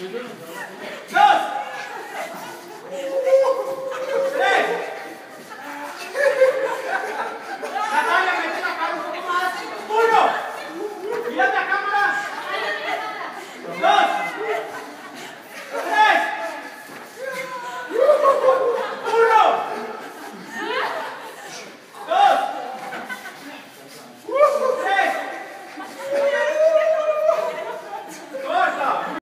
No!